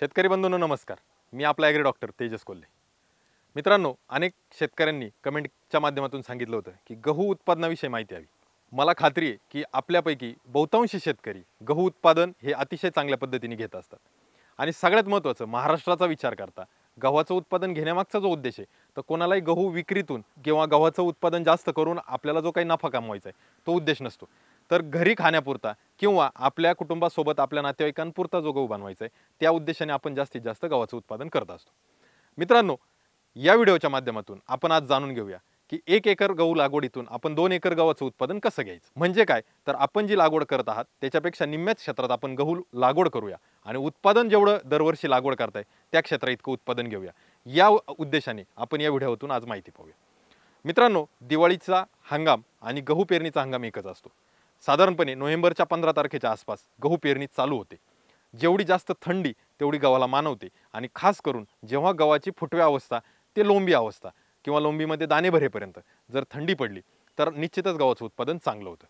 शेतकरी बंधूंनो नमस्कार. मी आपला ॲग्री डॉक्टर तेजस कोल्हे. मित्रांनो अनेक शेतकऱ्यांनी कमेंटच्या माध्यमातून सांगितलं होतं की गहू उत्पादनाविषयी माहिती हवी. मला खात्री आहे की आपल्यापैकी बहुतांशी शेतकरी गहू उत्पादन हे अतिशय चांगल्या पद्धतीने घेत असतात. आणि सगळ्यात महत्त्वाचं महाराष्ट्राचा विचार करता गव्हाचं उत्पादन घेण्यामागचा जो उद्देश आहे तर कोणालाही गहू विक्रीतून किंवा गव्हाचं उत्पादन जास्त करून आपल्याला जो काही नफा कमवायचा आहे तो उद्देश नसतो. तर घरी खाण्यापुरता किंवा आपल्या कुटुंबासोबत आपल्या नातेवाईकांपुरता जो गहू बनवायचा आहे त्या उद्देशाने आपण जास्तीत जास्त गव्हाचं उत्पादन करत असतो. मित्रांनो या व्हिडिओच्या माध्यमातून आपण आज जाणून घेऊया की एक एकर गहू लागवडीतून आपण दोन एकर गव्हाचं उत्पादन कसं घ्यायचं? म्हणजे काय? तर आपण जी लागवड करत आहात त्याच्यापेक्षा निम्म्याच क्षेत्रात आपण गहू लागवड करूया आणि उत्पादन जेवढं दरवर्षी लागवड करताय त्या क्षेत्रात इतकं उत्पादन घेऊया. या उद्देशाने आपण या व्हिडिओतून आज माहिती पाहूया. मित्रांनो दिवाळीचा हंगाम आणि गहू पेरणीचा हंगाम एकच असतो. साधारणपणे नोव्हेंबरच्या पंधरा तारखेच्या आसपास गहू पेरणी चालू होते. जेवढी जास्त थंडी तेवढी गव्हाला मानवते आणि खास करून जेव्हा गव्हाची फुटव्या अवस्था ते लोंबी अवस्था किंवा लोंबीमध्ये दाणे भरेपर्यंत जर थंडी पडली तर निश्चितच गव्हाचं उत्पादन चांगलं होतं.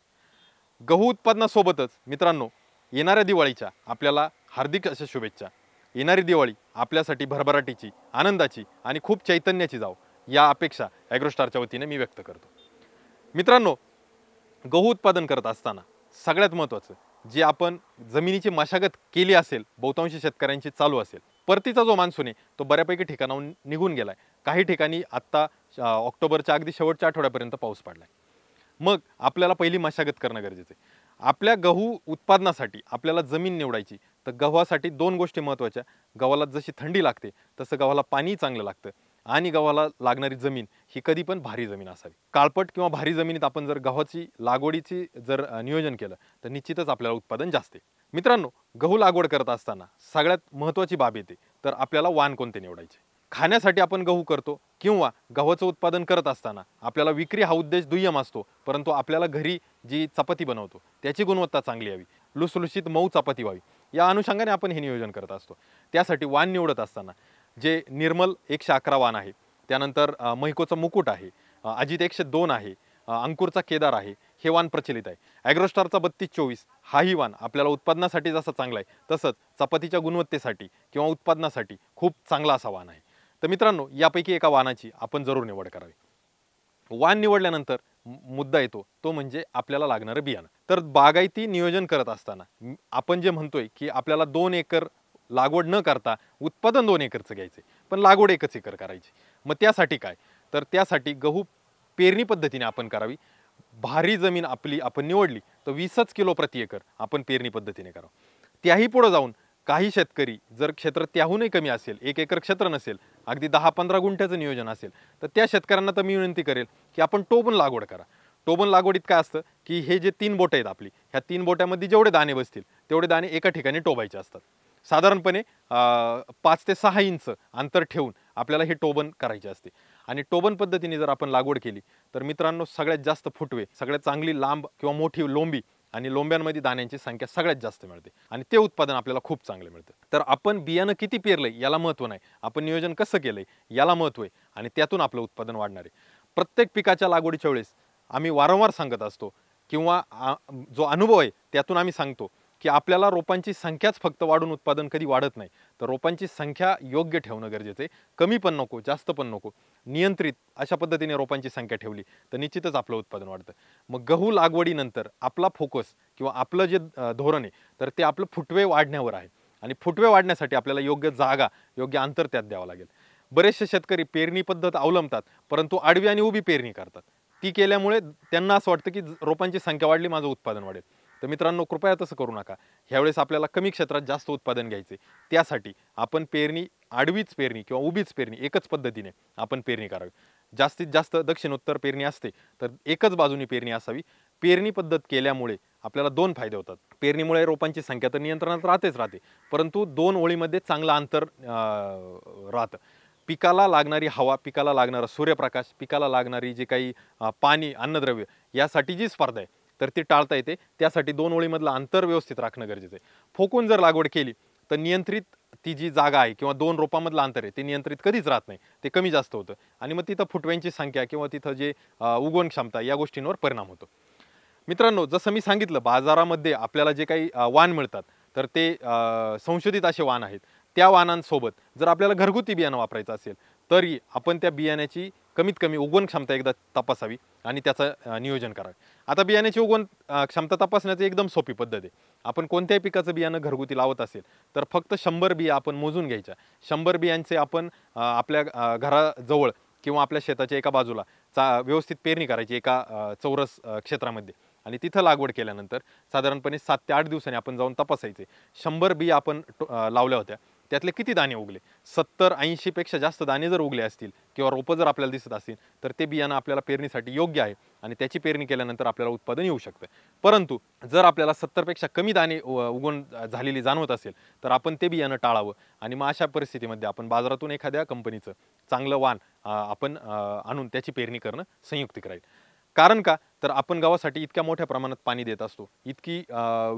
गहू उत्पादनासोबतच मित्रांनो येणाऱ्या दिवाळीच्या आपल्याला हार्दिक अशा शुभेच्छा. येणारी दिवाळी आपल्यासाठी भरभराटीची आनंदाची आणि खूप चैतन्याची जाव या अपेक्षा ॲग्रोस्टारच्या वतीने मी व्यक्त करतो. मित्रांनो गहू उत्पादन करत असताना सगळ्यात महत्त्वाचं जे आपण जमिनीची मशागत केली असेल बहुतांशी शेतकऱ्यांची चालू असेल परतीचा जो मान्सून आहे तो बऱ्यापैकी ठिकाणाहून निघून गेलाय. काही ठिकाणी आत्ता ऑक्टोबरच्या अगदी शेवटच्या आठवड्यापर्यंत पाऊस पडलाय. मग आपल्याला पहिली मशागत करणं गरजेचं आहे. आपल्या गहू उत्पादनासाठी आपल्याला जमीन निवडायची तर गव्हासाठी दोन गोष्टी महत्त्वाच्या. गव्हाला जशी थंडी लागते तसं गव्हाला पाणी चांगलं लागतं. आणि गव्हाला लागणारी जमीन ही कधी पण भारी जमीन असावी. काळपट किंवा भारी जमिनीत आपण जर गव्हाची लागवडीची जर नियोजन केलं तर निश्चितच आपल्याला उत्पादन जास्त आहे. मित्रांनो गहू लागवड करत असताना सगळ्यात महत्त्वाची बाब येते. तर आपल्याला वाण कोणते निवडायचे? खाण्यासाठी आपण गहू करतो किंवा गव्हाचं उत्पादन करत असताना आपल्याला विक्री हा उद्देश दुय्यम असतो परंतु आपल्याला घरी जी चपाती बनवतो त्याची गुणवत्ता चांगली यावी. लुसलुशीत मऊ चपाती व्हावी. या अनुषंगाने आपण हे नियोजन करत असतो. त्यासाठी वाण निवडत असताना जे निर्मल एकशे अकरा वाण आहे त्यानंतर महिकोचं मुकुट आहे अजित एकशे दोन आहे अंकुरचा केदार आहे हे वाण प्रचलित आहे. ॲग्रोस्टारचा बत्तीस चोवीस हाही वाण आपल्याला उत्पादनासाठी जसा चांगला आहे तसंच चपातीच्या गुणवत्तेसाठी किंवा उत्पादनासाठी खूप चांगला असा वाण आहे. तर मित्रांनो यापैकी एका वाणाची आपण जरूर निवड करावी. वाण निवडल्यानंतर मुद्दा येतो तो म्हणजे आपल्याला लागणारं बियाणं. तर बागायती नियोजन करत असताना आपण जे म्हणतोय की आपल्याला दोन एकर लागवड न करता उत्पादन दोन एकरचं घ्यायचे पण लागवड एकच एकर करायची. मग त्यासाठी काय? तर त्यासाठी गहू पेरणी पद्धतीने आपण करावी. भारी जमीन आपली आपण निवडली तर वीसच किलो प्रति एकर आपण पेरणी पद्धतीने करावं. त्याही पुढं जाऊन काही शेतकरी जर क्षेत्र त्याहूनही कमी असेल एक एकर क्षेत्र नसेल अगदी दहा पंधरा गुंठ्याचं नियोजन असेल तर त्या शेतकऱ्यांना तर मी विनंती करेल की आपण टोबन लागवड करा. टोबन लागवडीत काय असतं की हे जे तीन बोटं आहेत आपली ह्या तीन बोट्यामध्ये जेवढे दाणे बसतील तेवढे दाणे एका ठिकाणी टोबायचे असतात. साधारणपणे पाच ते सहा इंच अंतर ठेवून आपल्याला हे टोबन करायचे असते. आणि टोबन पद्धतीने जर आपण लागवड केली तर मित्रांनो सगळ्यात जास्त फुटवे सगळ्यात चांगली लांब किंवा मोठी लोंबी आणि लोंब्यांमध्ये दाण्यांची संख्या सगळ्यात जास्त मिळते आणि ते उत्पादन आपल्याला खूप चांगलं मिळतं. तर आपण बियाणं किती पेरलंय याला महत्त्व नाही. आपण नियोजन कसं केलंय याला महत्त्व आहे आणि त्यातून आपलं उत्पादन वाढणार आहे. प्रत्येक पिकाच्या लागवडीच्या वेळेस आम्ही वारंवार सांगत असतो किंवा जो अनुभव आहे त्यातून आम्ही सांगतो की आपल्याला रोपांची संख्याच फक्त वाढून उत्पादन कधी वाढत नाही. तर रोपांची संख्या योग्य ठेवणं गरजेचं आहे. कमी पण नको जास्त पण नको. नियंत्रित अशा पद्धतीने रोपांची संख्या ठेवली तर निश्चितच आपलं उत्पादन वाढतं. मग गहू लागवडीनंतर आपला फोकस किंवा आपलं जे धोरण आहे तर ते आपलं फुटवे वाढण्यावर आहे. आणि फुटवे वाढण्यासाठी आपल्याला योग्य जागा योग्य अंतर त्यात द्यावं लागेल. बरेचसे शेतकरी पेरणी पद्धत अवलंबतात परंतु आडवी आणि उभी पेरणी करतात. ती केल्यामुळे त्यांना असं वाटतं की रोपांची संख्या वाढली माझं उत्पादन वाढेल. तर मित्रांनो कृपया तसं करू नका. ह्यावेळेस आपल्याला कमी क्षेत्रात जास्त उत्पादन घ्यायचे. त्यासाठी आपण पेरणी आडवीच पेरणी किंवा उभीच पेरणी एकच पद्धतीने आपण पेरणी करावी. जास्तीत जास्त दक्षिणोत्तर पेरणी असते तर एकच बाजूनी पेरणी असावी. पेरणी पद्धत केल्यामुळे आपल्याला दोन फायदे होतात. पेरणीमुळे रोपांची संख्या तर नियंत्रणात राहतेच राहते परंतु दोन ओळीमध्ये चांगलं अंतर राहतं. पिकाला लागणारी हवा पिकाला लागणारा सूर्यप्रकाश पिकाला लागणारी जे काही पाणी अन्नद्रव्य यासाठी जी स्पर्धा आहे तर ती टाळता येते. त्यासाठी दोन ओळीमधलं अंतर व्यवस्थित राखणं गरजेचं आहे. फोकून जर लागवड केली तर नियंत्रित ती जी जागा आहे किंवा दोन रोपामधलं अंतर आहे ते नियंत्रित कधीच राहत नाही. ते कमी जास्त होतं. आणि मग तिथं फुटव्यांची संख्या किंवा तिथं जे उगवण क्षमता या गोष्टींवर परिणाम होतो. मित्रांनो जसं मी सांगितलं बाजारामध्ये आपल्याला जे काही वाण मिळतात तर ते संशोधित असे वाण आहेत. त्या वाहनांसोबत जर आपल्याला घरगुती बियाणं वापरायचं असेल तरी आपण त्या बियाण्याची कमीत कमी उगवण क्षमता एकदा तपासावी आणि त्याचं नियोजन करावे. आता बियाण्याची उगवण क्षमता तपासण्याची एकदम सोपी पद्धत आहे. आपण कोणत्याही पिकाचं बियाणं घरगुती लावत असेल तर फक्त शंभर बिया आपण मोजून घ्यायच्या. शंभर बियांचे आपण आपल्या घराजवळ किंवा आपल्या शेताच्या एका बाजूला चा व्यवस्थित पेरणी करायची एका चौरस क्षेत्रामध्ये. आणि तिथं लागवड केल्यानंतर साधारणपणे सात ते आठ दिवसांनी आपण जाऊन तपासायचे. शंभर बिया आपण टो- लावल्या होत्या. त्यातले किती दाणे उगले? सत्तर ऐंशीपेक्षा जास्त दाणे जर उगले असतील किंवा रोपं जर आपल्याला दिसत असतील तर ते बियाणं आपल्याला पेरणीसाठी योग्य आहे आणि त्याची पेरणी केल्यानंतर आपल्याला उत्पादन येऊ शकतं. परंतु जर आपल्याला सत्तरपेक्षा कमी दाणे उ- उगवण झालेली जाणवत असेल तर आपण ते बियाणं टाळावं आणि मग अशा परिस्थितीमध्ये आपण बाजारातून एखाद्या कंपनीचं चांगलं वाण आपण आणून त्याची पेरणी करणं संयुक्तिक राहील. कारण का? तर आपण गावासाठी इतक्या मोठ्या प्रमाणात पाणी देत असतो. इतकी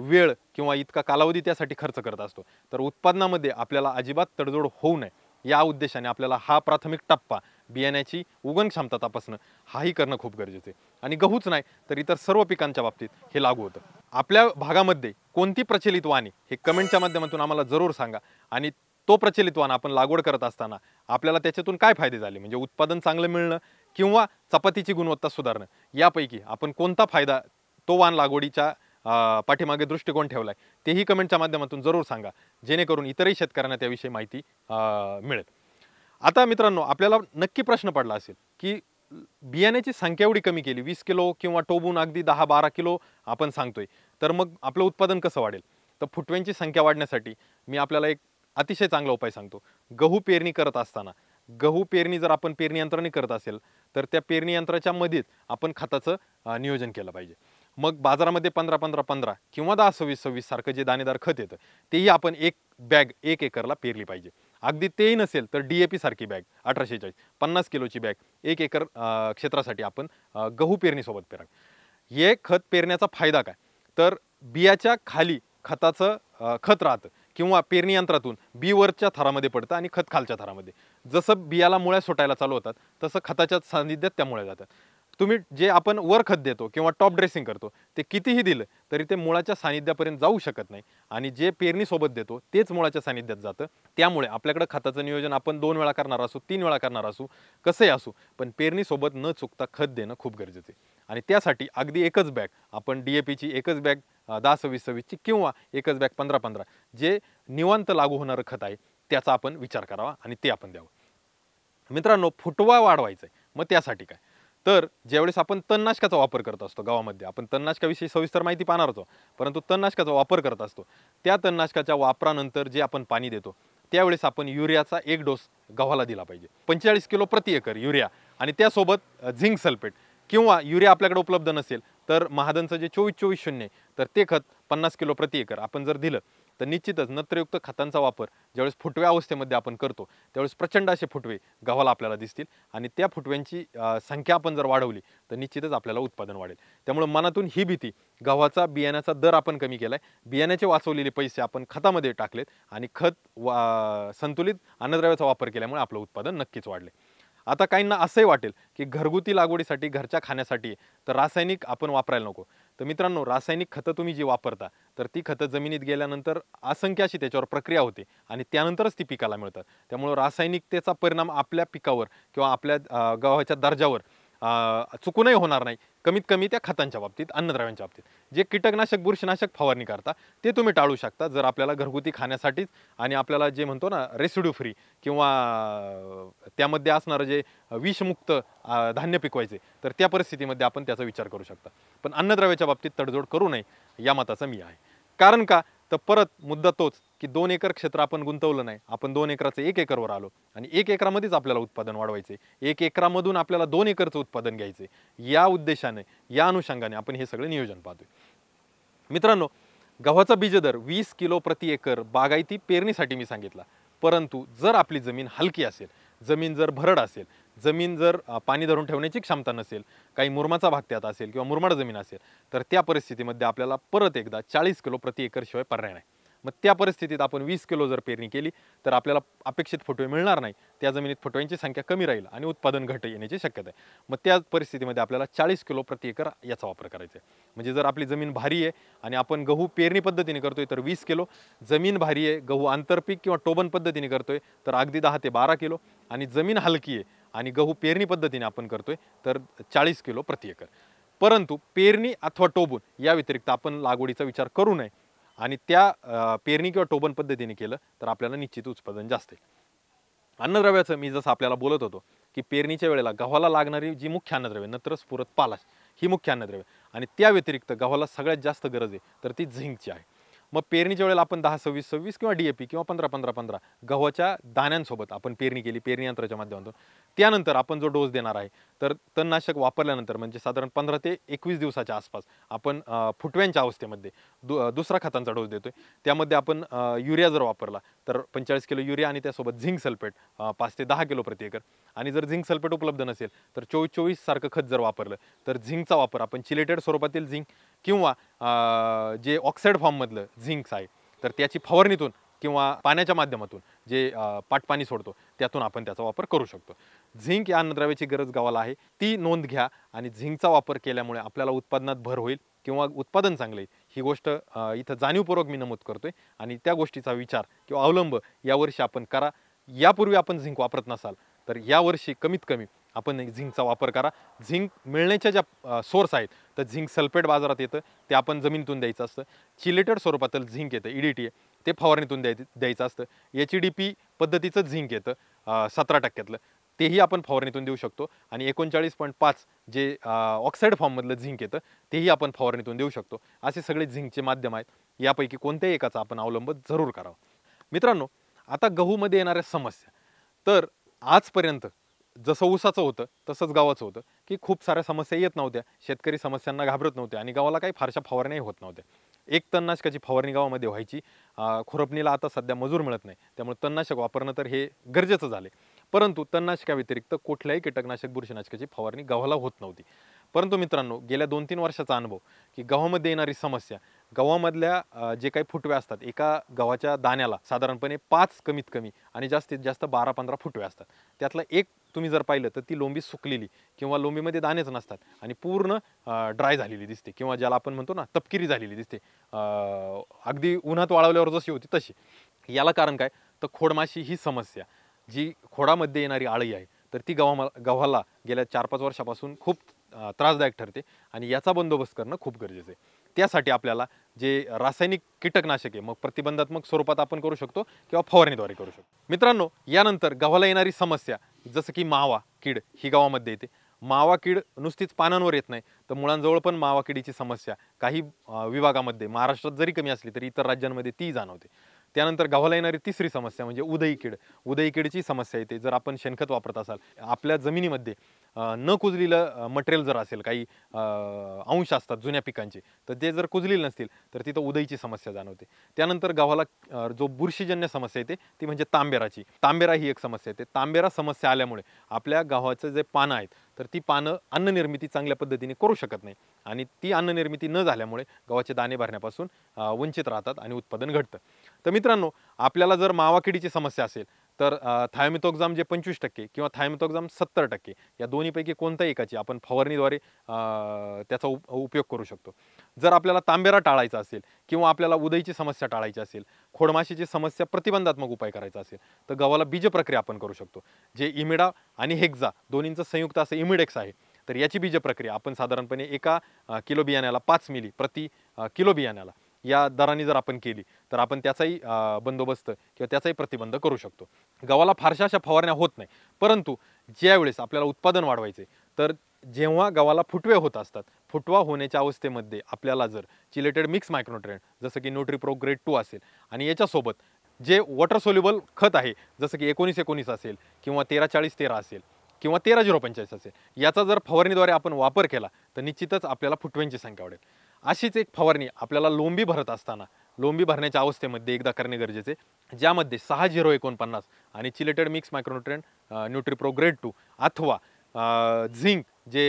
वेळ किंवा इतका कालावधी त्यासाठी खर्च करत असतो. तर उत्पादनामध्ये आपल्याला अजिबात तडजोड होऊ नये. या उद्देशाने आपल्याला हा प्राथमिक टप्पा बियाण्याची उगण क्षमता तपासणं हाही करणं खूप गरजेचं आहे. आणि गहूच नाही तर इतर सर्व पिकांच्या बाबतीत हे लागू होतं. आपल्या भागामध्ये कोणती प्रचलित वाणी हे कमेंटच्या माध्यमातून आम्हाला जरूर सांगा. आणि तो प्रचलित वाण आपण लागवड करत असताना आपल्याला त्याच्यातून काय फायदे झाले? म्हणजे उत्पादन चांगलं मिळणं किंवा चपातीची गुणवत्ता सुधारणं? यापैकी आपण कोणता फायदा तो वाण लागवडीच्या पाठीमागे दृष्टिकोन ठेवलाय? तेही कमेंटच्या माध्यमातून जरूर सांगा. जेणेकरून इतरही शेतकऱ्यांना त्याविषयी माहिती मिळेल. आता मित्रांनो आपल्याला नक्की प्रश्न पडला असेल की बियाण्याची संख्या एवढी कमी केली वीस किलो किंवा टोबून अगदी दहा बारा किलो आपण सांगतोय. तर मग आपलं उत्पादन कसं वाढेल? तर फुटव्यांची संख्या वाढण्यासाठी मी आपल्याला एक अतिशय चांगला उपाय सांगतो. गहू पेरणी करत असताना गहू पेरणी जर आपण पेरणी यंत्राने करत असेल तर त्या पेरणी यंत्राच्या मध्येच आपण खताचं नियोजन केलं पाहिजे. मग बाजारामध्ये पंधरा पंधरा पंधरा किंवा दहा सव्वीस सव्वीस सारखं जे दाणेदार खत येतं तेही आपण एक बॅग एक एकरला पेरली पाहिजे. अगदी तेही नसेल तर डी ए पी सारखी बॅग अठराशे चाळीस पन्नास किलोची बॅग एक एकर क्षेत्रासाठी आपण गहू पेरणीसोबत पेरावी हे खत पेरण्याचा फायदा काय? तर बियाच्या खाली खताचं खत राहतं. किंवा पेरणी यंत्रातून बी वरच्या थरामध्ये पडतं आणि खत खालच्या थरामध्ये. जसं बियाला मुळ्या सुटायला चालू होतात तसं खताच्या सानिध्यात त्या मुळ्या जातात. तुम्ही जे आपण वर खत देतो किंवा टॉप ड्रेसिंग करतो ते कितीही दिलं तरी ते मुळाच्या सानिध्यापर्यंत जाऊ शकत नाही. आणि जे पेरणीसोबत देतो तेच मुळाच्या सानिध्यात जातं. त्यामुळे आपल्याकडं खताचं नियोजन आपण दोन वेळा करणार असू तीन वेळा करणार असू कसंही असू पण पेरणीसोबत न चुकता खत देणं खूप गरजेचं आहे. आणि त्यासाठी अगदी एकच बॅग आपण डी ए पीची एकच बॅग दहा सव्वीस सव्वीसची किंवा एकच बॅग पंधरा पंधरा जे निवांत लागू होणारं खत आहे त्याचा आपण विचार करावा आणि ते आपण द्यावं. मित्रांनो फुटवा वाढवायचा आहे मग त्यासाठी काय? तर ज्यावेळेस आपण तणनाशकाचा वापर करत असतो गावामध्ये आपण तणनाशकाविषयी सविस्तर माहिती पाहणार होतो परंतु तणनाशकाचा वापर करत असतो त्या तणनाशकाच्या वापरानंतर जे आपण पाणी देतो त्यावेळेस आपण युरियाचा एक डोस गव्हाला दिला पाहिजे. पंचेचाळीस किलो प्रति एकर युरिया आणि त्यासोबत झिंक सल्फेट. किंवा युरिया आपल्याकडे उपलब्ध नसेल तर महादनचं जे चोवीस चोवीस शून्य आहे, तर ते खत पन्नास किलो प्रति एकर आपण जर दिलं तर निश्चितच नत्रयुक्त खतांचा वापर ज्यावेळेस फुटव्या अवस्थेमध्ये आपण करतो त्यावेळेस प्रचंड असे फुटवे गव्हाला आपल्याला दिसतील आणि त्या फुटव्यांची संख्या आपण जर वाढवली तर निश्चितच आपल्याला उत्पादन वाढेल. त्यामुळे मनातून ही भीती गव्हाचा बियाण्याचा दर आपण कमी केला आहे बियाण्याचे वाचवलेले पैसे आपण खतामध्ये टाकलेत आणि खत वा संतुलित अन्नद्रव्याचा वापर केल्यामुळे आपलं उत्पादन नक्कीच वाढले आता काहींना असंही वाटेल की घरगुती लागवडीसाठी घरच्या खाण्यासाठी तर रासायनिक आपण वापरायला नको. तर मित्रांनो रासायनिक खतं तुम्ही जी वापरता तर ती खतं जमिनीत गेल्यानंतर असंख्य अशी त्याच्यावर प्रक्रिया होते आणि त्यानंतरच ती पिकाला मिळतात. त्यामुळं रासायनिकतेचा परिणाम आपल्या पिकावर किंवा आपल्या गव्हाच्या दर्जावर चुकूनही होणार नाही. कमीत कमी त्या खतांच्या बाबतीत अन्नद्रव्यांच्या बाबतीत. जे कीटकनाशक बुरशीनाशक फवारणी करता ते तुम्ही टाळू शकता. जर आपल्याला घरगुती खाण्यासाठीच आणि आपल्याला जे म्हणतो ना रेसिड्यू फ्री किंवा त्यामध्ये असणारं जे विषमुक्त धान्य पिकवायचे तर त्या परिस्थितीमध्ये आपण त्याचा विचार करू शकता. पण अन्नद्रव्याच्या बाबतीत तडजोड करू नये या मताचा मी आहे. कारण का? तर परत मुद्दा तोच की दोन एकर क्षेत्र आपण गुंतवलं नाही. आपण दोन एकराचं एक एकरवर आलो आणि एक एकरामध्येच आपल्याला उत्पादन वाढवायचे. एक एकरामधून आपल्याला दोन एकरचं उत्पादन घ्यायचे. या उद्देशाने या अनुषंगाने आपण हे सगळं नियोजन पाहतोय. मित्रांनो गव्हाचा बीजदर वीस किलो प्रति एकर बागायती पेरणीसाठी मी सांगितला. परंतु जर आपली जमीन हलकी असेल जमीन जर भरड असेल जमीन जर पाणी धरून ठेवण्याची क्षमता नसेल काही मुरमाचा भाग त्यात असेल किंवा मुरमाड जमीन असेल तर त्या परिस्थितीमध्ये आपल्याला परत एकदा चाळीस किलो प्रति एकर शिवाय पर्याय नाही. मग त्या परिस्थितीत आपण वीस किलो जर पेरणी केली तर आपल्याला अपेक्षित फुटवे मिळणार नाही. त्या जमिनीत फुटव्यांची संख्या कमी राहील आणि उत्पादन घट येण्याची शक्यता आहे. मग त्या परिस्थितीमध्ये आपल्याला चाळीस किलो प्रति एकर याचा वापर करायचा आहे. म्हणजे जर आपली जमीन भारी आहे आणि आपण गहू पेरणी पद्धतीने करतोय तर वीस किलो. जमीन भारी आहे गहू आंतरपीक किंवा टोबन पद्धतीने करतोय तर अगदी दहा ते बारा किलो. आणि जमीन हलकी आहे आणि गहू पेरणी पद्धतीने आपण करतोय तर चाळीस किलो प्रति एकर. परंतु पेरणी अथवा टोबून या व्यतिरिक्त आपण लागवडीचा विचार करू नये आणि त्या पेरणी किंवा टोबन पद्धतीने केलं तर आपल्याला निश्चित उत्पादन जास्त आहे अन्नद्रव्याचं मी जसं आपल्याला बोलत होतो की पेरणीच्या वेळेला गव्हाला लागणारी जी मुख्य अन्नद्रव्य नत्र स्फुरत पालाश ही मुख्य अन्नद्रव्य. आणि त्या व्यतिरिक्त गव्हाला सगळ्यात जास्त गरज आहे तर ती झिंकची आहे. मग पेरणीच्या वेळेला आपण दहा सव्वीस सव्वीस किंवा डीएपी किंवा पंधरा पंधरा पंधरा गव्हाच्या दाण्यांसोबत आपण पेरणी केली पेरणी यंत्राच्या माध्यमातून. त्यानंतर आपण जो डोस देणार आहे तर तणनाशक वापरल्यानंतर म्हणजे साधारण पंधरा ते एकवीस दिवसाच्या आसपास आपण फुटव्यांच्या अवस्थेमध्ये दु दुसरा खतांचा डोस देतोय. त्यामध्ये आपण युरिया जर वापरला तर पंचेचाळीस किलो युरिया आणि त्यासोबत झिंक सल्फेट पाच ते दहा किलो प्रति एकर. आणि जर झिंक सल्फेट उपलब्ध नसेल तर चोवीस चोवीस सारखं खत जर वापरलं तर झिंकचा वापर आपण चिलेटेड स्वरूपातील झिंक किंवा जे ऑक्साईड फॉर्ममधलं झिंक्स आहे तर त्याची फवारणीतून किंवा पाण्याच्या माध्यमातून जे पाटपाणी सोडतो त्यातून आपण त्याचा वापर करू शकतो. झिंक या अन्नद्रव्याची गरज गावाला आहे. ती नोंद घ्या आणि झिंकचा वापर केल्यामुळे आपल्याला उत्पादनात भर होईल किंवा उत्पादन चांगलं येईल. ही गोष्ट इथं जाणीवपूर्वक मी नमूद करतोय आणि त्या गोष्टीचा विचार किंवा अवलंब यावर्षी आपण करा. यापूर्वी आपण झिंक वापरत नसाल तर यावर्षी कमीत कमी आपण झिंकचा वापर करा. झिंक मिळण्याच्या ज्या सोर्स आहेत तर झिंक सल्फेट बाजारात येतं ते आपण जमिनीतून द्यायचं असतं. चिलेटेड स्वरूपातील झिंक येतं ईडीटी ते फवारणीतून द्याय द्यायचं असतं. एच डी पी पद्धतीचं झिंक येतं सतरा टक्क्यातलं. तेही आपण फवारणीतून देऊ शकतो आणि एकोणचाळीस पॉईंट पाच जे ऑक्साईड फॉर्ममधलं झिंक येतं तेही आपण फवारणीतून देऊ शकतो. असे सगळे झिंकचे माध्यम आहेत. यापैकी कोणत्याही एकाचा आपण अवलंब जरूर करावा. मित्रांनो आता गहूमध्ये येणाऱ्या समस्या. तर आजपर्यंत जसं ऊसाचं होतं तसंच गावाचं होतं की खूप साऱ्या समस्या येत नव्हत्या. शेतकरी समस्यांना घाबरत नव्हते आणि गावाला काही फारशा फवारण्याही होत नव्हत्या. एक तणनाशकाची फवारणी गावामध्ये व्हायची. खुरपणीला आता सध्या मजूर मिळत नाही. त्यामुळे तणनाशक वापरणं तर हे गरजेचं झाले परंतु तणनाशकाव्यतिरिक्त कुठल्याही कीटकनाशक बुरशीनाशकाची फवारणी गव्हाला होत नव्हती. परंतु मित्रांनो गेल्या दोन तीन वर्षाचा अनुभव की गव्हामध्ये येणारी समस्या गव्हामधल्या जे काही फुटव्या असतात एका गव्हाच्या दाण्याला साधारणपणे पाच कमीत कमी आणि जास्तीत जास्त बारा पंधरा फुटव्या असतात. त्यातलं एक तुम्ही जर पाहिलं तर ती लोंबी सुकलेली किंवा लोंबीमध्ये दाणेच नसतात आणि पूर्ण ड्राय झालेली दिसते किंवा ज्याला आपण म्हणतो ना तपकिरी झालेली दिसते. अगदी उन्हात वाळवल्यावर जशी होती तशी. याला कारण काय? तर खोडमाशी ही समस्या. जी खोडामध्ये येणारी आळी आहे तर ती गव्हा गव्हाला गेल्या चार पाच वर्षापासून खूप त्रासदायक ठरते आणि याचा बंदोबस्त करणं खूप गरजेचं आहे. त्यासाठी आपल्याला जे रासायनिक कीटकनाशके मग प्रतिबंधात्मक स्वरूपात आपण करू शकतो किंवा फवारणीद्वारे करू शकतो. मित्रांनो यानंतर गव्हाला येणारी समस्या जसं की मावा कीड ही गावामध्ये येते. मावा कीड नुसतीच पानांवर येत नाही तर मुळांजवळ पण मावा किडीची समस्या काही विभागामध्ये महाराष्ट्रात जरी कमी असली तरी इतर राज्यांमध्ये ती जाणवते. त्यानंतर गव्हाला येणारी तिसरी समस्या म्हणजे उदयी कीड. उदयी कीडची समस्या येते. जर आपण शेणखत वापरत असाल आपल्या जमिनीमध्ये न कुजलेलं मटेरियल जर असेल काही अंश असतात जुन्या पिकांचे तर ते जर कुजलेले नसतील तर तिथं उदयीची समस्या जाणवते. त्यानंतर गव्हाला जो बुरशीजन्य समस्या येते ती म्हणजे तांबेराची. तांबेरा ही एक समस्या येते. तांबेरा समस्या आल्यामुळे आपल्या गव्हाचं जे पानं आहेत तर ती पानं अन्ननिर्मिती चांगल्या पद्धतीने करू शकत नाही. आणि ती अन्ननिर्मिती न झाल्यामुळे गव्हाचे दाणे भरण्यापासून वंचित राहतात आणि उत्पादन घटतं. तर मित्रांनो आपल्याला जर मावा किडीची समस्या असेल तर थायमिथोक्झाम जे पंचवीस टक्के किंवा थायमिथोक्झाम सत्तर टक्के या दोन्हीपैकी कोणत्या एकाची आपण फवारणीद्वारे त्याचा उप उपयोग करू शकतो. जर आपल्याला तांबेरा टाळायचा असेल किंवा आपल्याला उदयची समस्या टाळायची असेल खोडमाशीची समस्या प्रतिबंधात्मक उपाय करायचा असेल तर गव्हाला बीज प्रक्रिया आपण करू शकतो. जे इमिडा आणि हेक्झा दोन्हींचं संयुक्त असं इमिडेक्स आहे तर याची बीज प्रक्रिया आपण साधारणपणे एका किलो बियाण्याला पाच मिली प्रति किलो बियाण्याला या दराने जर आपण केली तर आपण त्याचाही बंदोबस्त किंवा त्याचाही प्रतिबंध करू शकतो. गव्हाला फारशा अशा फवारण्या होत नाही. परंतु ज्यावेळेस आपल्याला उत्पादन वाढवायचे तर जेव्हा गव्हाला फुटवे होत असतात फुटवा होण्याच्या अवस्थेमध्ये आपल्याला जर चिलेटेड मिक्स मायक्रोट्रेंड जसं की न्यूट्रिप्रो ग्रेड टू असेल आणि याच्यासोबत जे वॉटर सोल्युबल खत आहे जसं की एकोणीस एकोणीस असेल किंवा तेरा चाळीस तेरा असेल किंवा तेरा झिरो पंचेचाळीस असेल याचा जर फवारणीद्वारे आपण वापर केला तर निश्चितच आपल्याला फुटव्यांची संख्या वाढेल. अशीच एक फवारणी आपल्याला लोंबी भरत असताना लोंबी भरण्याच्या अवस्थेमध्ये एकदा करणे गरजेचे ज्यामध्ये सहा झिरो एकोणपन्नास आणि chelated mix micronutrient Nutripro grade two अथवा झिंक जे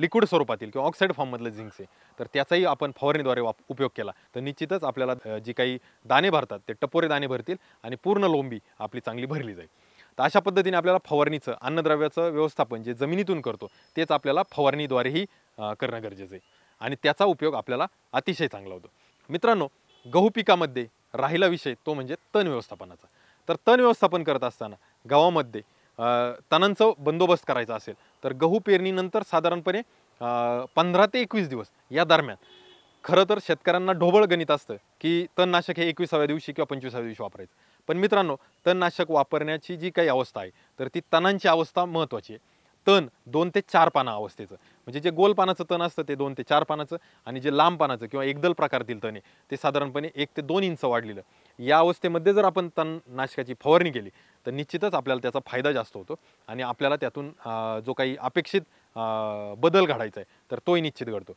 लिक्विड स्वरूपातील किंवा ऑक्साईड फॉर्ममधलं झिंक्स आहे तर त्याचाही आपण फवारणीद्वारे वाप उपयोग केला. तर निश्चितच आपल्याला जी काही दाणे भरतात ते टपोरे दाणे भरतील आणि पूर्ण लोंबी आपली चांगली भरली जाईल. तर अशा पद्धतीने आपल्याला फवारणीचं अन्नद्रव्याचं व्यवस्थापन जे जमिनीतून करतो तेच आपल्याला फवारणीद्वारेही करणं गरजेचं आहे. आणि त्याचा उपयोग आपल्याला अतिशय चांगला होतो. मित्रांनो गहू पिकामध्ये राहिला विषय तो म्हणजे तण व्यवस्थापनाचा. तर तण व्यवस्थापन करत असताना गव्हामध्ये तणांचा तणांचं बंदोबस्त करायचा असेल तर गहू पेरणीनंतर साधारणपणे पंधरा ते एकवीस दिवस या दरम्यान. खरं तर शेतकऱ्यांना ढोबळ गणित असतं की तणनाशक हे एकविसाव्या दिवशी किंवा पंचवीसाव्या दिवशी वापरायचं. पण मित्रांनो तणनाशक वापरण्याची जी काही अवस्था आहे तर ती तणांची अवस्था महत्त्वाची आहे. तण दोन ते चार पाना अवस्थेचं. म्हणजे जे गोल पानाचं तण असतं ते दोन ते चार पानाचं आणि जे लांब पानाचं किंवा एकदल प्रकारतील तण आहे ते साधारणपणे एक ते दोन इंच वाढलेलं. या अवस्थेमध्ये जर आपण तणनाशकाची फवारणी केली तर निश्चितच आपल्याला त्याचा फायदा जास्त होतो आणि आपल्याला त्यातून जो काही अपेक्षित बदल घडायचा आहे तर तोही निश्चित घडतो.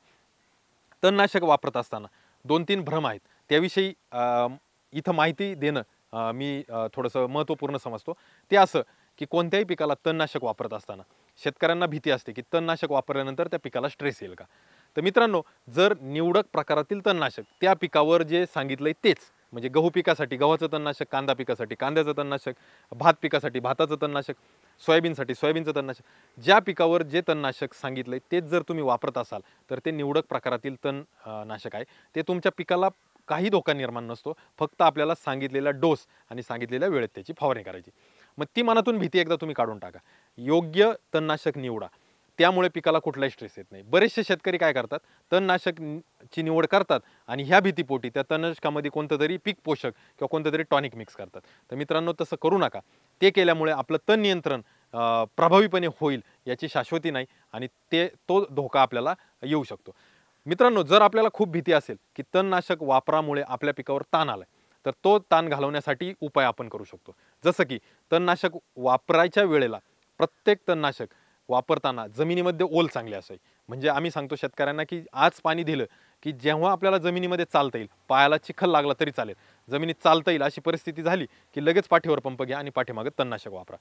तणनाशक वापरत असताना दोन तीन भ्रम आहेत. त्याविषयी इथं माहिती देणं मी थोडंसं महत्त्वपूर्ण समजतो. ते असं की कोणत्याही पिकाला तणनाशक वापरत असताना शेतकऱ्यांना भीती असते की तणनाशक वापरल्यानंतर त्या पिकाला स्ट्रेस येईल का? तर मित्रांनो जर निवडक प्रकारातील तणनाशक त्या पिकावर जे सांगितलंय तेच. म्हणजे गहू पिकासाठी गव्हाचं तणनाशक कांदा पिकासाठी कांद्याचं तणनाशक भात पिकासाठी भाताचं तणनाशक सोयाबीनसाठी सोयाबीनचं तणनाशक ज्या पिकावर जे तणनाशक सांगितलंय तेच जर तुम्ही वापरत असाल तर ते निवडक प्रकारातील तण नाशक आहे. ते तुमच्या पिकाला काही धोका निर्माण नसतो. फक्त आपल्याला सांगितलेला डोस आणि सांगितलेल्या वेळेत त्याची फवारणी करायची. मग ती मनातून भीती एकदा तुम्ही काढून टाका. योग्य तणनाशक निवडा. त्यामुळे पिकाला कुठलाही स्ट्रेस येत नाही. बरेचसे शेतकरी काय करतात? तणनाशक ची निवड करतात आणि ह्या भीतीपोटी त्या तणनाशकामध्ये कोणतं तरी पीक पोषक किंवा कोणतं तरी टॉनिक मिक्स करतात. तर मित्रांनो तसं करू नका. ते केल्यामुळे आपलं तण नियंत्रण प्रभावीपणे होईल याची शाश्वती नाही आणि ते तो धोका आपल्याला येऊ शकतो. मित्रांनो जर आपल्याला खूप भीती असेल की तणनाशक वापरामुळे आपल्या पिकावर ताण आला तर तो ताण घालवण्यासाठी उपाय आपण करू शकतो. जसं की तणनाशक वापरायच्या वेळेला प्रत्येक तणनाशक वापरताना जमिनीमध्ये ओल चांगली असावी. म्हणजे आम्ही सांगतो शेतकऱ्यांना की आज पाणी दिलं की जेव्हा आपल्याला जमिनीमध्ये चालता येईल पायाला चिखल लागला तरी चालेल. जमिनीत चालता येईल अशी परिस्थिती झाली की लगेच पाठीवर पंप घ्या आणि पाठीमागे तणनाशक वापरा.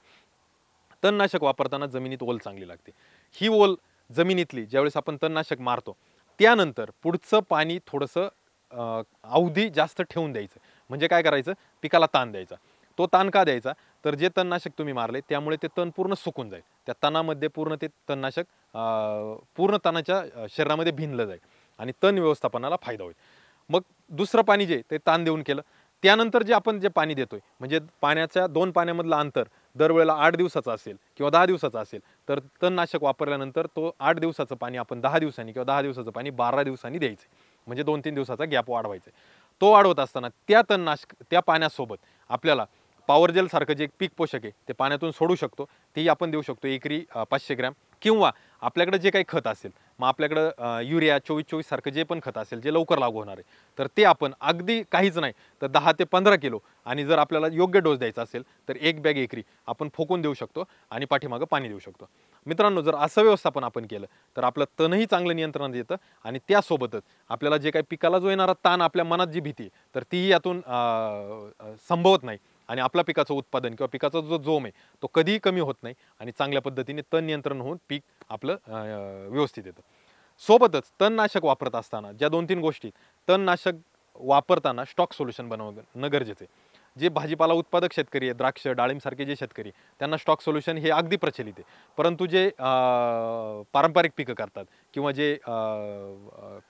तणनाशक वापरताना जमिनीत ओल चांगली लागते. ही ओल जमिनीतली ज्यावेळेस आपण तणनाशक मारतो त्यानंतर पुढचं पाणी थोडंसं अं, अवधी जास्त ठेवून द्यायचं. म्हणजे काय करायचं? पिकाला ताण द्यायचा. तो ताण का द्यायचा? तर जे तणनाशक तुम्ही मारले त्यामुळे ते तण पूर्ण सुकून जाईल. त्या तणामध्ये पूर्ण ते तणनाशक पूर्ण तणाच्या शरीरामध्ये भिनलं जाईल आणि तण व्यवस्थापनाला फायदा होईल. मग दुसरं पाणी जे ते ताण देऊन केलं. त्यानंतर जे आपण जे पाणी देतोय म्हणजे पाण्याच्या दोन पाण्यामधलं अंतर दरवेळेला आठ दिवसाचं असेल किंवा दहा दिवसाचं असेल तर तणनाशक वापरल्यानंतर तो आठ दिवसाचं पाणी आपण दहा दिवसांनी किंवा दहा दिवसाचं पाणी बारा दिवसांनी द्यायचं. म्हणजे दोन तीन दिवसाचा गॅप वाढवायचा तो वाढवत असताना त्या तणनाशक त्या पाण्यासोबत आपल्याला पॉवर जेलसारखं जे एक पीक पोषक आहे ते पाण्यातून सोडू शकतो. तेही आपण देऊ शकतो एकरी पाचशे ग्रॅम. किंवा आपल्याकडे जे काही खत असेल मग आपल्याकडं युरिया चोवीस चोवीस सारखं जे पण खत असेल जे लवकर लागू होणार आहे तर ते आपण अगदी काहीच नाही तर दहा ते पंधरा किलो आणि जर आपल्याला योग्य डोस द्यायचा असेल तर एक बॅग एकरी आपण फोकून देऊ शकतो आणि पाठीमागं पाणी देऊ शकतो. मित्रांनो जर असं व्यवस्थापन आपण केलं तर आपलं तणही चांगलं नियंत्रणात येतं आणि त्यासोबतच आपल्याला जे काही पिकाला जो येणारा ताण आपल्या मनात जी भीती तर तीही यातून संभवत नाही. आणि आपल्या पिकाचं उत्पादन किंवा पिकाचा जो जोम आहे तो कधीही कमी होत नाही आणि चांगल्या पद्धतीने तण नियंत्रण होऊन पीक आपलं व्यवस्थित येतं. सोबतच तणनाशक वापरत असताना ज्या दोन तीन गोष्टी तणनाशक वापरताना स्टॉक सोल्युशन बनवणं गरजेचं आहे. जे भाजीपाला उत्पादक शेतकरी आहे द्राक्ष डाळिंबसारखे जे शेतकरी आहे, त्यांना स्टॉक सोल्युशन हे अगदी प्रचलित आहे. परंतु जे पारंपरिक पिकं करतात किंवा जे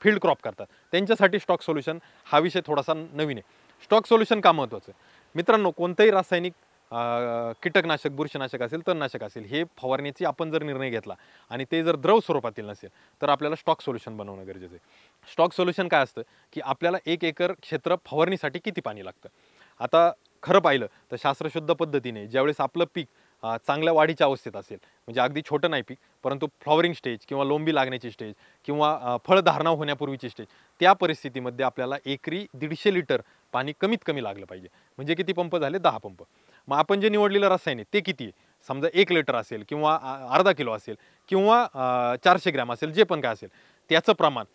फील्ड क्रॉप करतात त्यांच्यासाठी स्टॉक सोल्युशन हा विषय थोडासा नवीन आहे. स्टॉक सोल्युशन का महत्त्वाचं आहे? मित्रांनो कोणतंही रासायनिक कीटकनाशक बुरशीनाशक असेल तणनाशक असेल हे फवारणीची आपण जर निर्णय घेतला आणि ते जर द्रव स्वरूपातील नसेल तर आपल्याला स्टॉक सोल्युशन बनवणं गरजेचं आहे. स्टॉक सोल्युशन काय असतं? की आपल्याला एक एकर क्षेत्र फवारणीसाठी किती पाणी लागतं? आता खरं पाहिलं तर शास्त्रशुद्ध पद्धतीने ज्यावेळेस आपलं पीक चांगल्या वाढीच्या अवस्थेत असेल. म्हणजे अगदी छोटं नाही पीक परंतु फ्लॉवरिंग स्टेज किंवा लोंबी लागण्याची स्टेज किंवा फळधारणा होण्यापूर्वीची स्टेज त्या परिस्थितीमध्ये आपल्याला एकरी दीडशे लिटर पाणी कमीत कमी लागलं पाहिजे. म्हणजे किती पंप झाले? दहा पंप. मग आपण जे निवडलेलं रसायन आहे ते किती? आहे समजा एक लिटर असेल किंवा अर्धा किलो असेल किंवा चारशे ग्रॅम असेल जे पण काय असेल त्याचं प्रमाण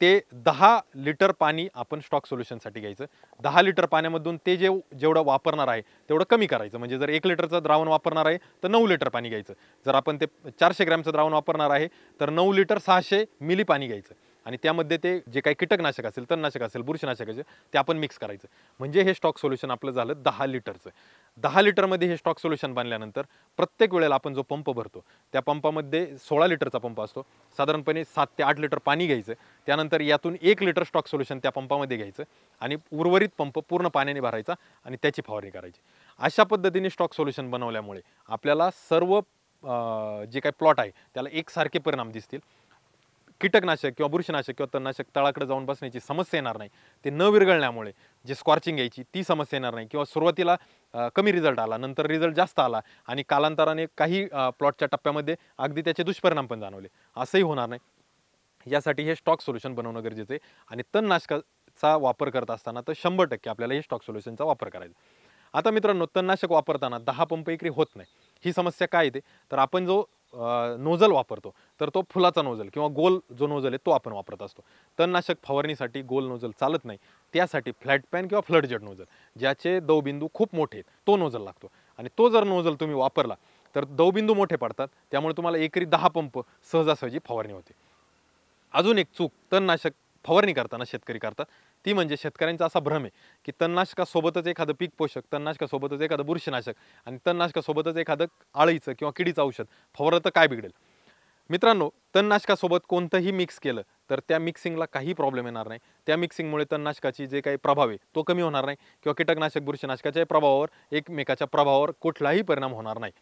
ते दहा लिटर पाणी आपण स्टॉक सोल्युशनसाठी घ्यायचं. दहा लिटर पाण्यामधून ते जे जेवढं वापरणार आहे तेवढं कमी करायचं. म्हणजे जर एक लिटरचं द्रावण वापरणार आहे तर नऊ लिटर पाणी घ्यायचं. जर आपण ते चारशे ग्रॅमचं द्रावण वापरणार आहे तर नऊ लिटर सहाशे मिली पाणी घ्यायचं. आणि त्यामध्ये ते जे काही कीटकनाशक असेल तणनाशक असेल बुरशीनाशक असेल ते आपण मिक्स करायचं. म्हणजे हे स्टॉक सोल्युशन आपलं झालं दहा लिटरचं. दहा लिटरमध्ये हे स्टॉक सोल्युशन बनल्यानंतर प्रत्येक वेळेला आपण जो पंप भरतो त्या पंपामध्ये सोळा लिटरचा पंप असतो. साधारणपणे सात ते आठ लिटर पाणी घ्यायचं. त्यानंतर यातून एक लिटर स्टॉक सोल्युशन त्या पंपामध्ये घ्यायचं आणि उर्वरित पंप पूर्ण पाण्याने भरायचा आणि त्याची फवारणी करायची. अशा पद्धतीने स्टॉक सोल्युशन बनवल्यामुळे आपल्याला सर्व जे काही प्लॉट आहे त्याला एकसारखे परिणाम दिसतील. कीटकनाशक किंवा बुरशीनाशक किंवा तणनाशक तळाकडे जाऊन बसण्याची समस्या येणार नाही. ते न विरघळण्यामुळे जे स्कॉर्चिंग यायची ती समस्या येणार नाही. किंवा सुरुवातीला कमी रिझल्ट आला नंतर रिझल्ट जास्त आला आणि कालांतराने काही प्लॉटच्या टप्प्यामध्ये अगदी त्याचे दुष्परिणाम पण जाणवले. असंही होणार नाही. यासाठी हे स्टॉक सोल्युशन बनवणं गरजेचं आहे. आणि तणनाशकाचा वापर करत असताना तर शंभर टक्के आपल्याला हे स्टॉक सोल्युशनचा वापर करायचा आता मित्रांनो तणनाशक वापरताना दहा पंप एकरी होत नाही. ही समस्या काय येते? तर आपण जो नोझल वापरतो तर तो फुलाचा नोझल किंवा गोल जो नोझल आहे तो आपण वापरत असतो. तणनाशक फवारणीसाठी गोल नोझल चालत नाही. त्यासाठी फ्लॅट पॅन किंवा फ्लड जेट नोझल ज्याचे दवबिंदू खूप मोठे आहेत तो नोझल लागतो. आणि तो जर नोझल तुम्ही वापरला तर दवबिंदू मोठे पडतात त्यामुळे तुम्हाला एकरी दहा पंप सहजासहजी फवारणी होते. अजून एक चूक तणनाशक फवारणी करताना शेतकरी करतात ती म्हणजे शेतकऱ्यांचा असा भ्रम आहे की तणनाशकासोबतच एखादं पीक पोषक तणनाशकासोबतच एखादं बुरशीनाशक आणि तणनाशकासोबतच एखादं आळीचं किंवा किडीचं औषध फवारलं तर काय बिघडेल? मित्रांनो तणनाशकासोबत कोणतंही मिक्स केलं तर त्या मिक्सिंगला काही प्रॉब्लेम येणार नाही. त्या मिक्सिंगमुळे तणनाशकाची जे काही प्रभाव आहे तो कमी होणार नाही किंवा कीटकनाशक बुरशीनाशकाच्या प्रभावावर एकमेकाच्या प्रभावावर कुठलाही परिणाम होणार नाही.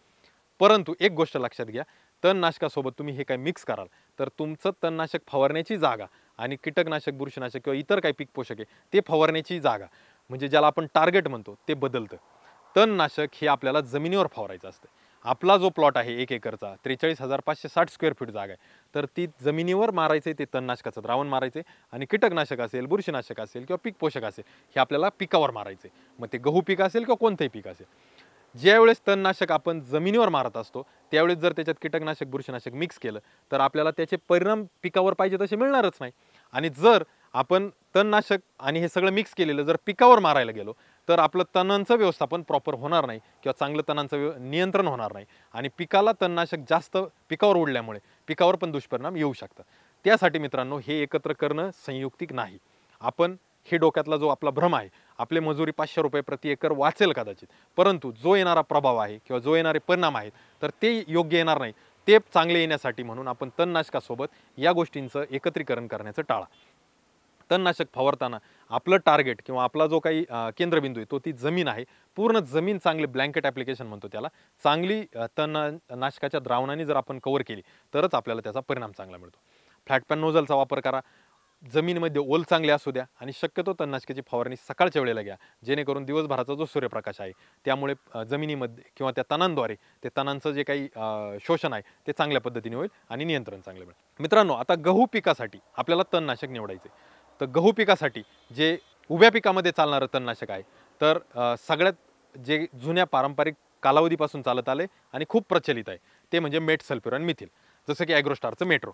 परंतु एक गोष्ट लक्षात घ्या तणनाशकासोबत तुम्ही हे काही मिक्स कराल तर तुमचं तणनाशक फवारण्याची जागा आणि कीटकनाशक बुरशीनाशक किंवा इतर काही पीक पोषक आहे ते फवारण्याची जागा. म्हणजे ज्याला आपण टार्गेट म्हणतो ते बदलतं. तणनाशक हे आपल्याला जमिनीवर फवारायचं असतं. आपला जो प्लॉट आहे एक एकरचा त्रेचाळीस हजार पाचशे साठ स्क्वेअर फीट जागा आहे. तर ती जमिनीवर मारायचे ते तणनाशकाचं द्रावण मारायचे आणि कीटकनाशक असेल बुरशीनाशक असेल किंवा पीक पोषक असेल हे आपल्याला पिकावर मारायचे मग ते गहू पीक असेल किंवा कोणतंही पीक असेल. ज्यावेळेस तणनाशक आपण जमिनीवर मारत असतो त्यावेळेस जर त्याच्यात कीटकनाशक बुरशीनाशक मिक्स केलं तर आपल्याला त्याचे परिणाम पिकावर पाहिजे तसे मिळणारच नाही. आणि जर आपण तणनाशक आणि हे सगळं मिक्स केलेलं जर पिकावर मारायला गेलो तर आपलं तणांचं व्यवस्थापन प्रॉपर होणार नाही किंवा चांगलं तणांचं नियंत्रण होणार नाही. आणि पिकाला तणनाशक जास्त पिकावर उडल्यामुळे पिकावर पण दुष्परिणाम येऊ शकतात. त्यासाठी मित्रांनो हे एकत्र करणं संयुक्तिक नाही. आपण हे डोक्यातला जो आपला भ्रम आहे आपले मजुरी पाचशे रुपये प्रति एकर वाचेल कदाचित. परंतु जो येणारा प्रभाव आहे किंवा जो येणारे परिणाम आहेत तर ते योग्य येणार नाही. ते चांगले येण्यासाठी म्हणून आपण तणनाशकासोबत या गोष्टींचं एकत्रीकरण करण्याचं टाळा. तणनाशक फवारताना आपलं टार्गेट किंवा आपला जो काही केंद्रबिंदू आहे तो ती जमीन आहे. पूर्ण जमीन चांगली ब्लँकेट ॲप्लिकेशन म्हणतो त्याला. चांगली तणनाशकाच्या द्रावणाने जर आपण कव्हर केली तरच आपल्याला त्याचा परिणाम चांगला मिळतो. फ्लॅट पॅन नोझलचा वापर करा. जमीनमध्ये ओल चांगले असू द्या आणि शक्यतो तणनाशकाची फवारणी सकाळच्या वेळेला घ्या जेणेकरून दिवसभराचा जो सूर्यप्रकाश आहे त्यामुळे जमिनीमध्ये किंवा त्या तणांद्वारे ते तणांचं जे काही शोषण आहे ते चांगल्या पद्धतीने होईल आणि नियंत्रण चांगलं मिळेल. मित्रांनो आता गहू पिकासाठी आपल्याला तणनाशक निवडायचे तर गहू पिकासाठी जे उभ्या पिकामध्ये चालणारं तणनाशक आहे तर सगळ्यात जे जुन्या पारंपरिक कालावधीपासून चालत आले आणि खूप प्रचलित आहे ते म्हणजे मेट सल्फ्युर मिथिल जसं की ॲग्रोस्टारचं मेट्रो.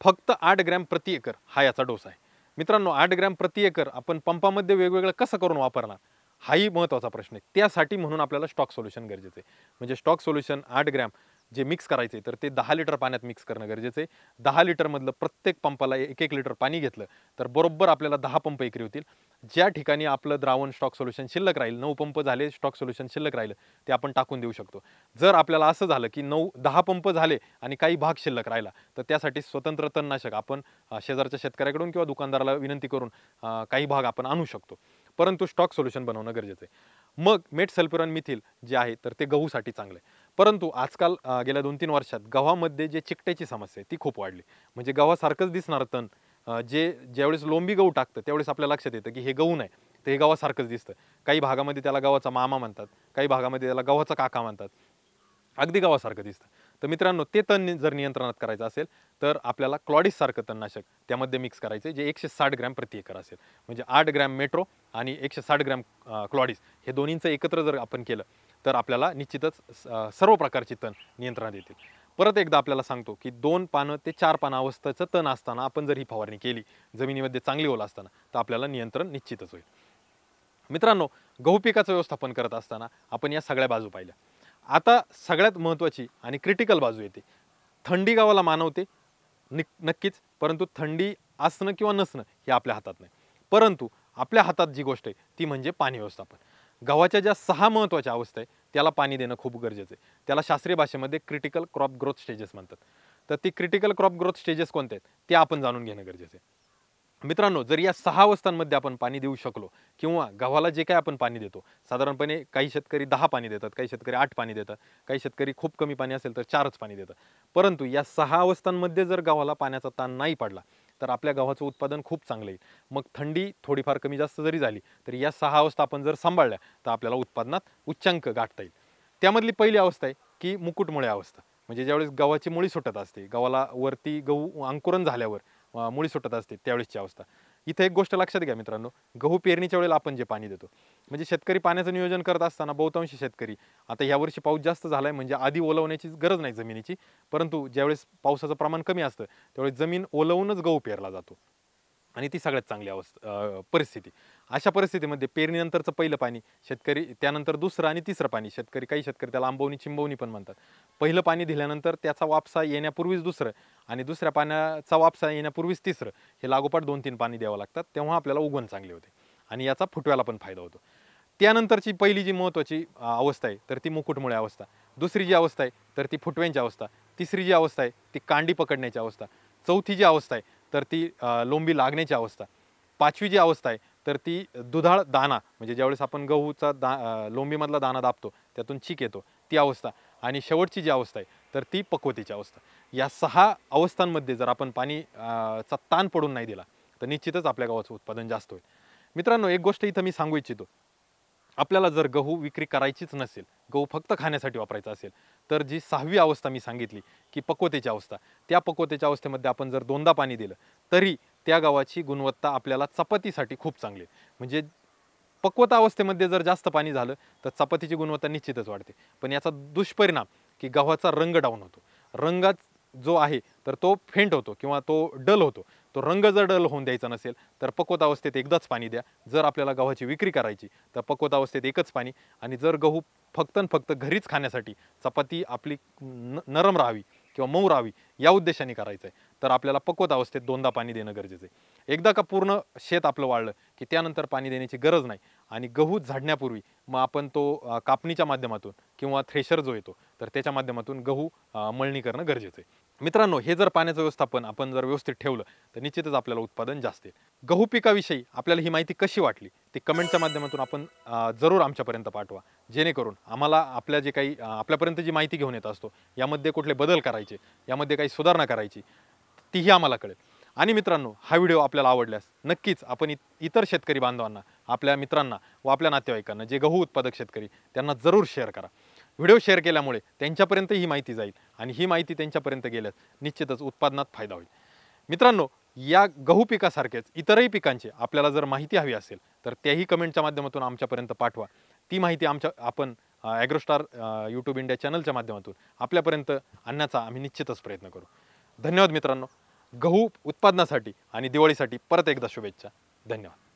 फक्त आठ ग्रॅम प्रति एकर हा याचा डोस आहे. मित्रांनो आठ ग्रॅम प्रति एकर आपण पंपामध्ये वेगवेगळं कसं करून वापरणार हाही महत्त्वाचा प्रश्न आहे. त्यासाठी म्हणून आपल्याला स्टॉक सोल्युशन गरजेचं आहे. म्हणजे स्टॉक सोल्युशन आठ ग्रॅम जे मिक्स करायचे तर ते दहा लिटर पाण्यात मिक्स करणं गरजेचं आहे दहा लिटरमधलं प्रत्येक पंपाला एक एक लिटर पाणी घेतलं तर बरोबर आपल्याला दहा पंप एकरी होतील. ज्या ठिकाणी आपलं द्रावण स्टॉक सोल्युशन शिल्लक राहील नऊ पंप झाले स्टॉक सोल्युशन शिल्लक राहिलं ते आपण टाकून देऊ शकतो. जर आपल्याला असं झालं की नऊ दहा पंप झाले आणि काही भाग शिल्लक राहिला तर त्यासाठी स्वतंत्र तणनाशक आपण शेजारच्या शेतकऱ्याकडून किंवा दुकानदाराला विनंती करून काही भाग आपण आणू शकतो. परंतु स्टॉक सोल्युशन बनवणं गरजेचं आहे मग मेट सल्फ्युरॉन मिथिल जे आहे तर ते गहूसाठी चांगलं आहे परंतु आजकाल गेल्या दोन तीन वर्षात गव्हामध्ये जे चिकट्याची समस्या आहे ती खूप वाढली. म्हणजे गव्हासारखंच दिसणार तण जे ज्यावेळेस लोंबी गहू टाकतं त्यावेळेस आपल्या लक्षात येतं की हे गहू नाही तर हे गव्हासारखंच दिसतं. काही भागामध्ये त्याला गव्हाचा मामा म्हणतात काही भागामध्ये त्याला गव्हाचा काका म्हणतात. अगदी गव्हासारखं दिसतं. तर मित्रांनो ते तण जर नियंत्रणात करायचं असेल तर आपल्याला क्लॉडिससारखं तणनाशक त्यामध्ये मिक्स करायचं जे एकशे साठ ग्रॅम प्रति एकर असेल. म्हणजे आठ ग्रॅम मेट्रो आणि एकशे साठ ग्रॅम क्लॉडिस. हे दोन्हींचं एकत्र जर आपण केलं तर आपल्याला निश्चितच सर्व प्रकारची तण नियंत्रणात येतील. परत एकदा आपल्याला सांगतो की दोन पानं ते चार पानं अवस्थेचं तण असताना आपण जर ही फवारणी केली जमिनीमध्ये चांगली ओल असताना तर आपल्याला नियंत्रण निश्चितच होईल. मित्रांनो गहू पिकाचं व्यवस्थापन करत असताना आपण या सगळ्या बाजू पाहिल्या. आता सगळ्यात महत्त्वाची आणि क्रिटिकल बाजू येते. थंडी गावाला मानवते निक नक्कीच परंतु थंडी असणं किंवा नसणं हे आपल्या हातात नाही. परंतु आपल्या हातात जी गोष्ट आहे ती म्हणजे पाणी व्यवस्थापन. गव्हाच्या ज्या सहा महत्त्वाच्या अवस्था आहे त्याला पाणी देणं खूप गरजेचं आहे. त्याला शास्त्रीय भाषेमध्ये क्रिटिकल क्रॉप ग्रोथ स्टेजेस म्हणतात. तर ती क्रिटिकल क्रॉप ग्रोथ स्टेजेस कोणते आहेत? ते आपण जाणून घेणं गरजेचं आहे. मित्रांनो जर या सहा अवस्थांमध्ये आपण पाणी देऊ शकलो किंवा गव्हाला जे काय आपण पाणी देतो साधारणपणे काही शेतकरी दहा पाणी देतात काही शेतकरी आठ पाणी देतात काही शेतकरी खूप कमी पाणी असेल तर चारच पाणी देतात. परंतु या सहा अवस्थांमध्ये जर गव्हाला पाण्याचा ताण नाही पडला तर आपल्या गव्हाचं उत्पादन खूप चांगलं येईल. मग थंडी थोडीफार कमी जास्त जरी झाली तरी या सहा अवस्था आपण जर सांभाळल्या तर आपल्याला उत्पादनात उच्चांक गाठता येईल. त्यामधली पहिली अवस्था आहे की मुकुटमुळे अवस्था. म्हणजे ज्यावेळेस गव्हाची मुळी सुटत असते गव्हाला वरती गहू अंकुरण झाल्यावर मुळी सुटत असते त्यावेळेसची अवस्था. इथे एक गोष्ट लक्षात घ्या मित्रांनो. गहू पेरणीच्या वेळेला आपण जे पाणी देतो. म्हणजे शेतकरी पाण्याचं नियोजन करत असताना बहुतांशी शेतकरी आता यावर्षी पाऊस जास्त झाला आहे म्हणजे आधी ओलवण्याची गरज नाही जमिनीची परंतु ज्यावेळेस पावसाचं प्रमाण कमी असतं त्यावेळेस जमीन ओलवूनच गहू पेरला जातो. आणि ती सगळ्यात चांगली अवस्था परिस्थिती. अशा परिस्थितीमध्ये पेरणीनंतरचं पहिलं पाणी शेतकरी त्यानंतर दुसरं आणि तिसरं पाणी. शेतकरी काही शेतकरी त्याला आंबवणी चिंबवणी पण म्हणतात. पहिलं पाणी दिल्यानंतर त्याचा वापसा येण्यापूर्वीच दुसरं आणि दुसऱ्या पाण्याचा वापसा येण्यापूर्वीच तिसरं. हे लागोपाठ दोन तीन पाणी द्यावं लागतात. तेव्हा आपल्याला उगवण चांगले होते आणि याचा फुटव्याला पण फायदा होतो. त्यानंतरची पहिली जी महत्त्वाची अवस्था आहे तर ती मुकुटमुळे अवस्था. दुसरी जी अवस्था आहे तर ती फुटव्यांची अवस्था. तिसरी जी अवस्था आहे ती कांडी पकडण्याची अवस्था. चौथी जी अवस्था आहे तर ती लोंबी लागण्याची अवस्था. पाचवी जी अवस्था आहे तर ती दुधाळ दाना म्हणजे ज्यावेळेस आपण गहूचा दा लोंबीमधला दाना दाबतो त्यातून चीक येतो ती अवस्था. आणि शेवटची जी अवस्था आहे तर ती पक्वतेची अवस्था. या सहा अवस्थांमध्ये जर आपण पाणी चा ताण पडून नाही दिला तर निश्चितच आपल्या गावाचं उत्पादन जास्त होईल. मित्रांनो एक गोष्ट इथं मी सांगू इच्छितो. आपल्याला जर गहू विक्री करायचीच नसेल गहू फक्त खाण्यासाठी वापरायचा असेल तर जी सहावी अवस्था मी सांगितली की पक्वतेची अवस्था. त्या पक्वतेच्या अवस्थेमध्ये आपण जर दोनदा पाणी दिलं तरी त्या गव्हाची गुणवत्ता आपल्याला चपातीसाठी खूप चांगली आहे. म्हणजे पक्वता अवस्थेमध्ये जर जास्त पाणी झालं तर चपातीची गुणवत्ता निश्चितच वाढते. पण याचा दुष्परिणाम की गव्हाचा रंग डाऊन होतो. रंगात जो आहे तर तो फेंट होतो किंवा तो डल होतो. तो रंग जर डल होऊन द्यायचा नसेल तर पक्वता अवस्थेत एकदाच पाणी द्या. जर आपल्याला गव्हाची विक्री करायची तर पक्वता अवस्थेत एकच पाणी. आणि जर गहू फक्त आणि फक्त घरीच खाण्यासाठी चपाती आपली न नरम राहावी किंवा मऊ राहावी या उद्देशाने करायचं आहे तर आपल्याला पक्वत अवस्थेत दोनदा पाणी देणं गरजेचं आहे. एकदा का पूर्ण शेत आपलं वाढलं की त्यानंतर पाणी देण्याची गरज नाही आणि गहू झाडण्यापूर्वी मग आपण तो कापणीच्या माध्यमातून किंवा थ्रेशर जो येतो तर त्याच्या माध्यमातून गहू मळणी करणं गरजेचं आहे. मित्रांनो हे जर पाण्याचं व्यवस्थापन आपण जर व्यवस्थित ठेवलं तर निश्चितच आपल्याला उत्पादन जास्त येईल. गहू पिकाविषयी आपल्याला ही माहिती कशी वाटली ती कमेंटच्या माध्यमातून आपण जरूर आमच्यापर्यंत पाठवा. जेणेकरून आम्हाला आपल्या जे काही आपल्यापर्यंत जी माहिती घेऊन येत असतो यामध्ये कुठले बदल करायचे यामध्ये काही सुधारणा करायची तीही आम्हाला कळेल. आणि मित्रांनो हा व्हिडिओ आपल्याला आवडल्यास नक्कीच आपण इतर शेतकरी बांधवांना आपल्या मित्रांना व आपल्या नातेवाईकांना जे गहू उत्पादक शेतकरी त्यांना जरूर शेअर करा. व्हिडिओ शेअर केल्यामुळे त्यांच्यापर्यंत ही माहिती जाईल आणि ही माहिती त्यांच्यापर्यंत गेल्यास निश्चितच उत्पादनात फायदा होईल. मित्रांनो या गहू पिकासारखेच इतरही पिकांची आपल्याला जर माहिती हवी असेल तर त्याही कमेंटच्या माध्यमातून आमच्यापर्यंत पाठवा. ती माहिती आमच्या आपण ॲग्रोस्टार यूट्यूब इंडिया चॅनलच्या माध्यमातून आपल्यापर्यंत आणण्याचा आम्ही निश्चितच प्रयत्न करू. धन्यवाद मित्रांनो. गहू उत्पादनासाठी आणि दिवाळीसाठी परत एकदा शुभेच्छा. धन्यवाद.